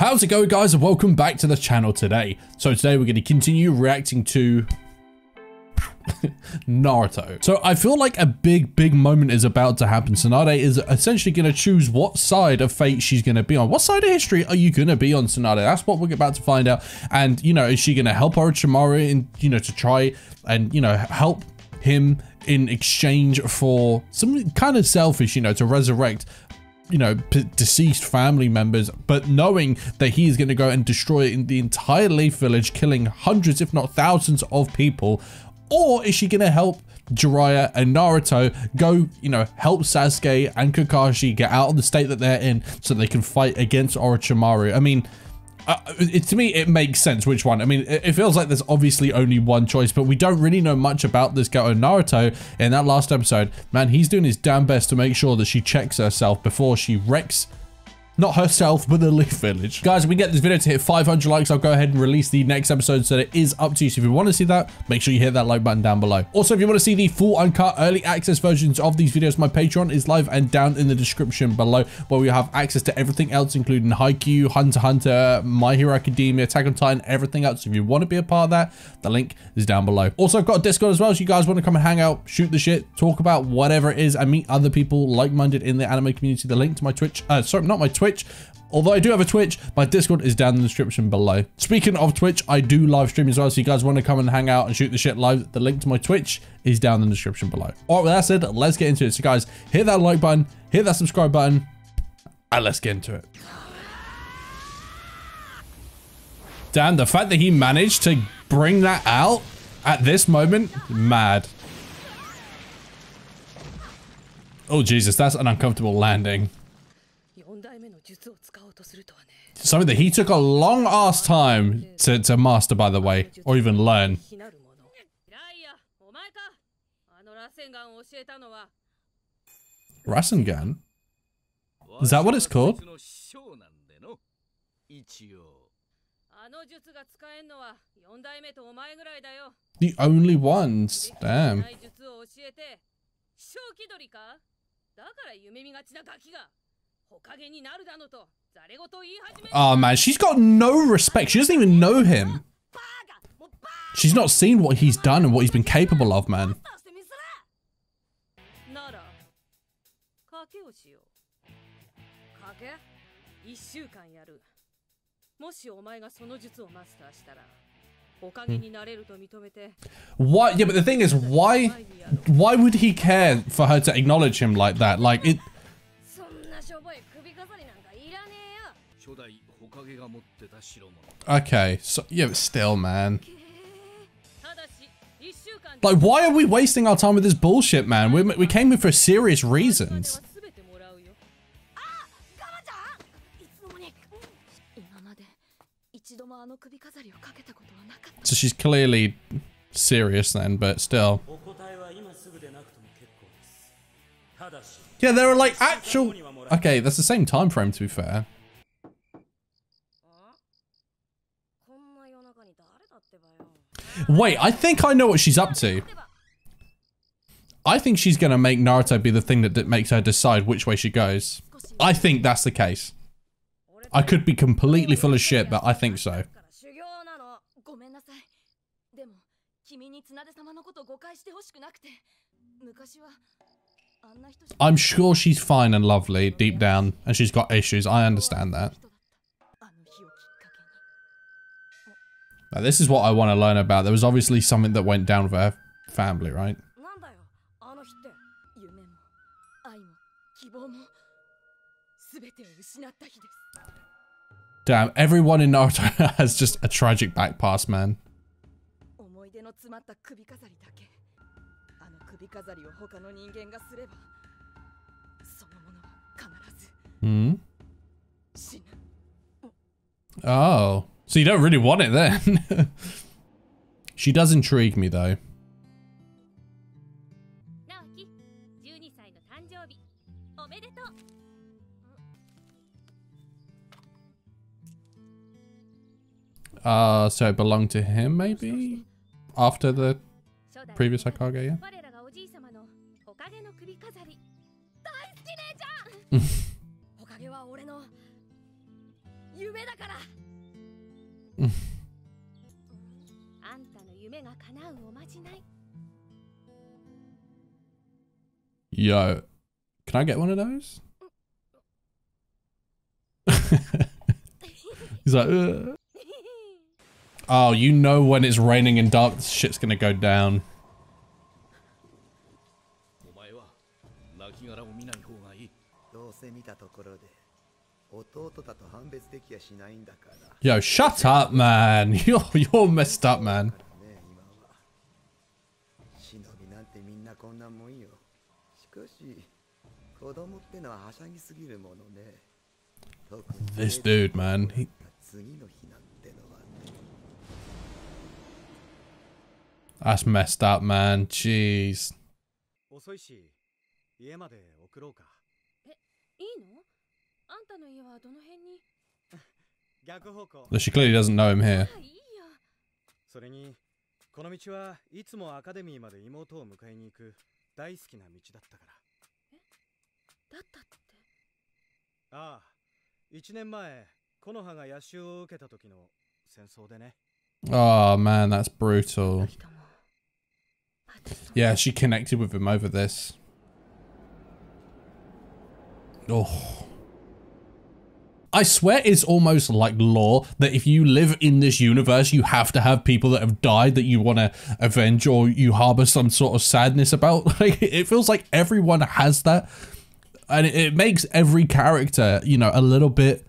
How's it going guys and welcome back to the channel today. So today we're going to continue reacting to Naruto. So I feel like a big, big moment is about to happen. Tsunade is essentially going to choose what side of fate she's going to be on. What side of history are you going to be on Tsunade? That's what we're about to find out. And, you know, is she going to help Orochimaru in, you know, to try and, you know, help him in exchange for some kind of selfish, you know, to resurrect you know, deceased family members, but knowing that he is going to go and destroy the entire Leaf Village, killing hundreds, if not thousands of people? Or is she going to help Jiraiya and Naruto go, you know, help Sasuke and Kakashi get out of the state that they're in so they can fight against Orochimaru? I mean, uh, it, to me, it makes sense which one. I mean, it, it, feels like there's obviously only one choice, but we don't really know much about this girl Naruto in that last episode. Man, he's doing his damn best to make sure that she checks herself before she wrecks not herself, but the Leaf Village. Guys, we get this video to hit 500 likes, I'll go ahead and release the next episode so it is up to you. So if you want to see that, make sure you hit that like button down below. Also, if you want to see the full uncut early access versions of these videos, my Patreon is live and down in the description below where we have access to everything else, including Haikyuu, Hunter Hunter, My Hero Academia, Attack on Titan, everything else. So if you want to be a part of that, the link is down below. Also, I've got a Discord as well. So you guys want to come and hang out, shoot the shit, talk about whatever it is, and meet other people like-minded in the anime community. The link to my Twitch, uh, sorry, not my Twitch, Although I do have a Twitch, my Discord is down in the description below. Speaking of Twitch, I do live stream as well, so you guys want to come and hang out and shoot the shit live, the link to my Twitch is down in the description below. Alright, with that said, let's get into it. So guys, hit that like button, hit that subscribe button, and let's get into it. Damn, the fact that he managed to bring that out at this moment, mad. Oh Jesus, that's an uncomfortable landing. Something that he took a long ass time to, to master, by the way, or even learn. Rasengan? Is that what it's called? The only ones. Damn. Oh man, she's got no respect. She doesn't even know him. She's not seen what he's done and what he's been capable of, man. What? Yeah, but the thing is, why? Why would he care for her to acknowledge him like that? Like it. Okay, so yeah, but still, man. Like, why are we wasting our time with this bullshit, man? We, we came here for serious reasons. So she's clearly serious then, but still. Yeah, there are like actual... Okay, that's the same time frame to be fair. Wait, I think I know what she's up to. I think she's going to make Naruto be the thing that, that makes her decide which way she goes. I think that's the case. I could be completely full of shit, but I think so. I'm sure she's fine and lovely deep down, and she's got issues. I understand that. Now, this is what I want to learn about. There was obviously something that went down with her family, right? Damn, everyone in Naruto has just a tragic back past, man. Hmm? Oh. So you don't really want it then. she does intrigue me though. Uh, so it belonged to him maybe? After the previous Hokage, yeah? 夢だからあんたの夢が叶うおまじない Yo, can I get one of those? He's like, Ugh. oh, you know when it's raining and dark, shit's gonna go down. Yo, shut up, man. You're, you're messed up, man. This dude, man. He... That's messed up, man. Jeez. 遅いし家まで送ろうかいいのあんたの家はどの辺に逆方向 She clearly doesn't know him here. あいいよそれにこの道はいつもアカデミーまで妹を迎えに行く大好きな道だったからだったってああ1年前木の葉が野襲を受けた時の戦争でね Oh man, that's brutal. 人も私の Yeah, she connected with him over this. Oh. I swear it's almost like law that if you live in this universe, you have to have people that have died that you want to avenge or you harbor some sort of sadness about. Like, it feels like everyone has that. And it, it makes every character, you know, a little bit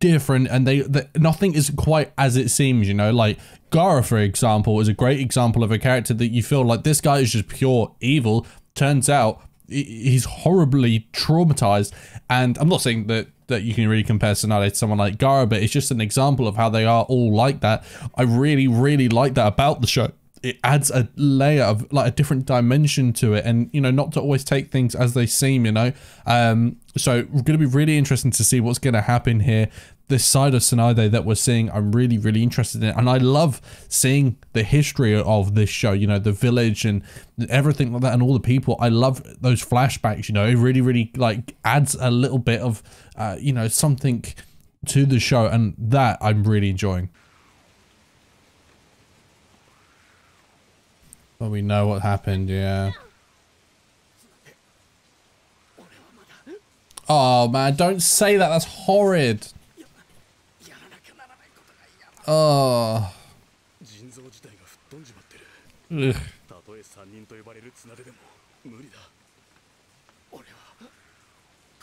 different and they, the, nothing is quite as it seems you know like Gaara for example is a great example of a character that you feel like this guy is just pure evil turns out he's horribly traumatized. And i'm not saying that that you can really compare Tsunade to someone like Gaara but it's just an example of how they are all like that. I really really like that about the show. It adds a layer of like a different dimension to it and you know not to always take things as they seem you know? Um so going to be really interesting to see what's going to happen here this side of Tsunade that we're seeing i'm really really interested in and i love seeing the history of this show you know the village and everything like that and all the people i love those flashbacks you know it really really like adds a little bit of uh you know something to the show and that i'm really enjoying Well, we know what happened, yeah. Oh man, don't say that. That's horrid. Oh. 腎臓自体が吹っ飛んじまってる Ugh. たとえ三人と呼ばれる綱手でも無理だ俺は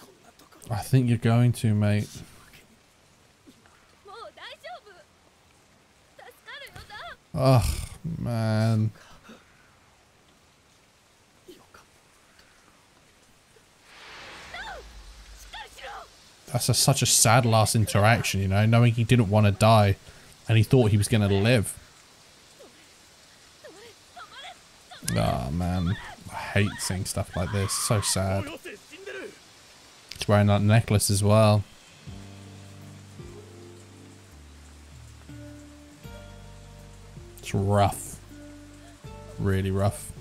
こんなところ I think you're going to, mate. もう大丈夫助かるよな Oh, man. よかっしっかりしろ That's a, such a sad last interaction, you know, knowing he didn't want to die And he thought he was going to live. Oh man, I hate seeing stuff like this. So sad. He's wearing that necklace as well. It's rough. Really rough.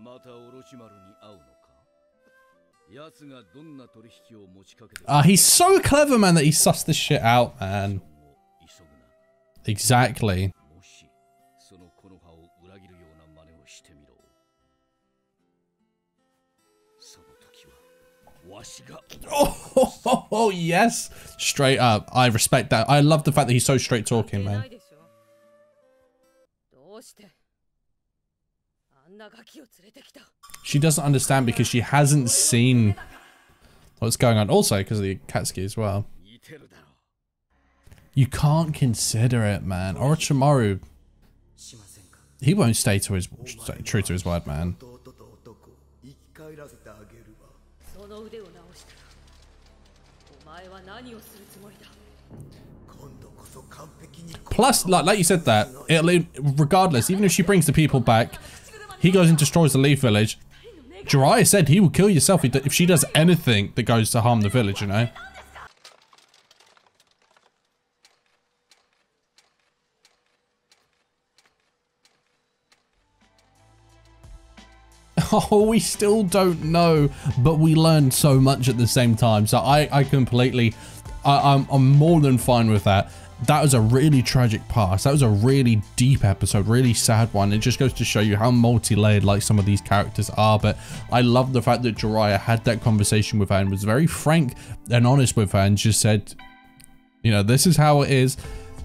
また卸丸に会うのか奴がどんな取引を持ちかけて Ah, he's so clever, man, that he sussed this shit out, man. 急ぐな Exactly. もしその木の葉を裏切るような真似をしてみろその時はわしが Oh, yes. Straight up. I respect that. I love the fact that he's so straight talking, 関係な man. いでしょどうして she doesn't understand because she hasn't seen what's going on. Also, because of the Katsuki as well. You can't consider it, man. Orochimaru, he won't stay to his stay true to his word, man. Plus, like, like you said that, regardless, even if she brings the people back, he goes and destroys the Leaf Village. Jiraiya said he will kill yourself if she does anything that goes to harm the village, you know? Oh, we still don't know, but we learned so much at the same time. So I, I completely, I, I'm, I'm more than fine with that. That was a really tragic past. That was a really deep episode, really sad one. It just goes to show you how multi-layered like some of these characters are. But I love the fact that Jiraiya had that conversation with her and was very frank and honest with her and just said, you know, this is how it is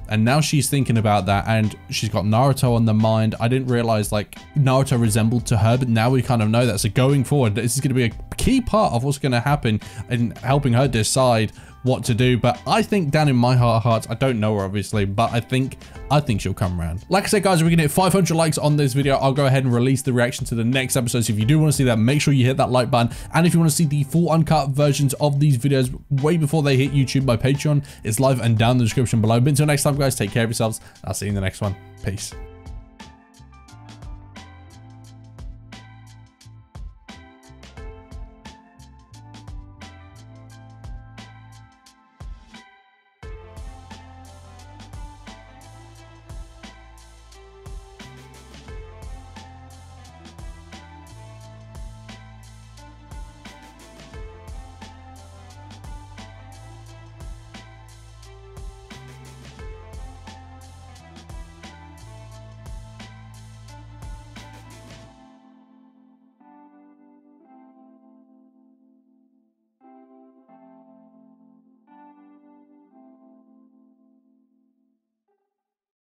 and now she's thinking about that and she's got Naruto on the mind. I didn't realize like Naruto resembled to her, but now we kind of know that. So going forward, this is going to be a key part of what's going to happen in helping her decide what to do. But I think down in my heart of hearts, I don't know her obviously, but I think I think she'll come around. Like I said, guys, if we can hit 500 likes on this video. I'll go ahead and release the reaction to the next episode. So if you do want to see that, make sure you hit that like button. And if you want to see the full uncut versions of these videos way before they hit YouTube, my Patreon is live and down in the description below. But until next time, guys, take care of yourselves. I'll see you in the next one. Peace.